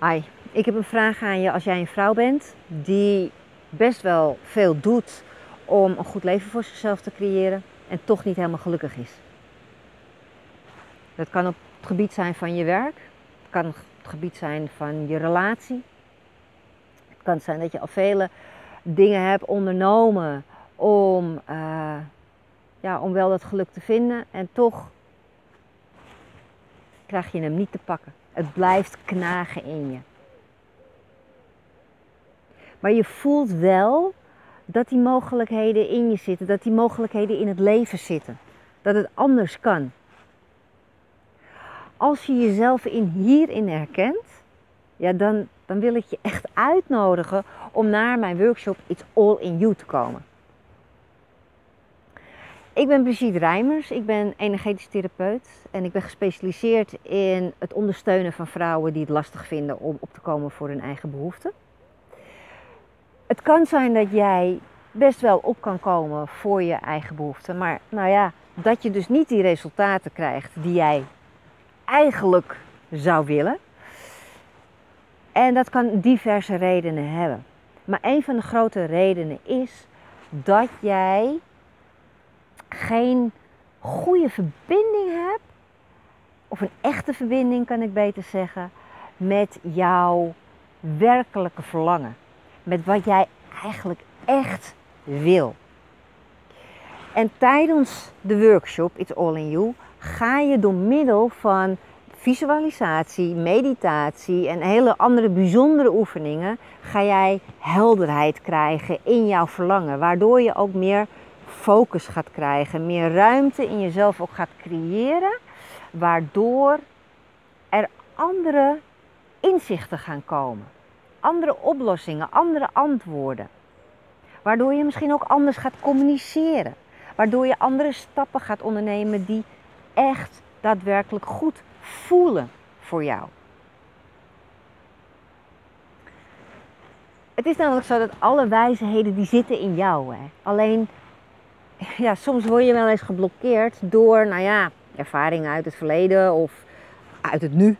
Hi, ik heb een vraag aan je als jij een vrouw bent die best wel veel doet om een goed leven voor zichzelf te creëren en toch niet helemaal gelukkig is. Dat kan op het gebied zijn van je werk, het kan het gebied zijn van je relatie. Het kan zijn dat je al vele dingen hebt ondernomen om, uh, ja, om wel dat geluk te vinden en toch krijg je hem niet te pakken. Het blijft knagen in je. Maar je voelt wel dat die mogelijkheden in je zitten, dat die mogelijkheden in het leven zitten. Dat het anders kan. Als je jezelf in hierin herkent, ja, dan, dan wil ik je echt uitnodigen om naar mijn workshop It's All in You te komen. Ik ben Brigitte Rijmers, ik ben energetisch therapeut en ik ben gespecialiseerd in het ondersteunen van vrouwen die het lastig vinden om op te komen voor hun eigen behoeften. Het kan zijn dat jij best wel op kan komen voor je eigen behoeften, maar nou ja, dat je dus niet die resultaten krijgt die jij eigenlijk zou willen. En dat kan diverse redenen hebben. Maar een van de grote redenen is dat jij geen goede verbinding hebt, of een echte verbinding kan ik beter zeggen, met jouw werkelijke verlangen. Met wat jij eigenlijk echt wil. En tijdens de workshop It's All in You ga je door middel van visualisatie, meditatie en hele andere bijzondere oefeningen, ga jij helderheid krijgen in jouw verlangen. Waardoor je ook meer focus gaat krijgen, meer ruimte in jezelf ook gaat creëren, waardoor er andere inzichten gaan komen, andere oplossingen, andere antwoorden. Waardoor je misschien ook anders gaat communiceren, waardoor je andere stappen gaat ondernemen die echt daadwerkelijk goed voelen voor jou. Het is namelijk zo dat alle wijsheden die zitten in jou. Hè. Alleen ja, soms word je wel eens geblokkeerd door, nou ja, ervaringen uit het verleden of uit het nu.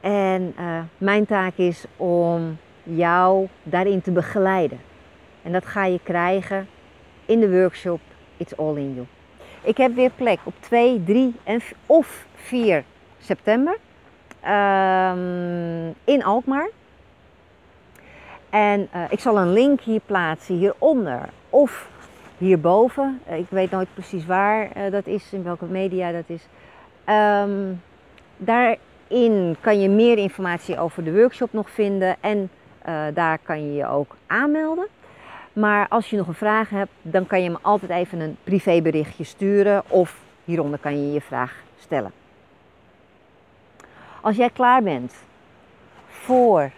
En uh, mijn taak is om jou daarin te begeleiden. En dat ga je krijgen in de workshop It's All in You. Ik heb weer plek op 2, 3 en of 4 september um, in Alkmaar. En uh, ik zal een link hier plaatsen hieronder of hierboven. Eh, ik weet nooit precies waar uh, dat is, in welke media dat is. Um, daarin kan je meer informatie over de workshop nog vinden en uh, daar kan je je ook aanmelden. Maar als je nog een vraag hebt, dan kan je me altijd even een privéberichtje sturen of hieronder kan je je vraag stellen. Als jij klaar bent voor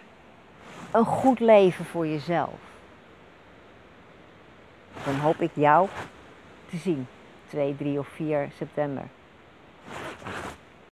een goed leven voor jezelf, dan hoop ik jou te zien 2, 3 of 4 september.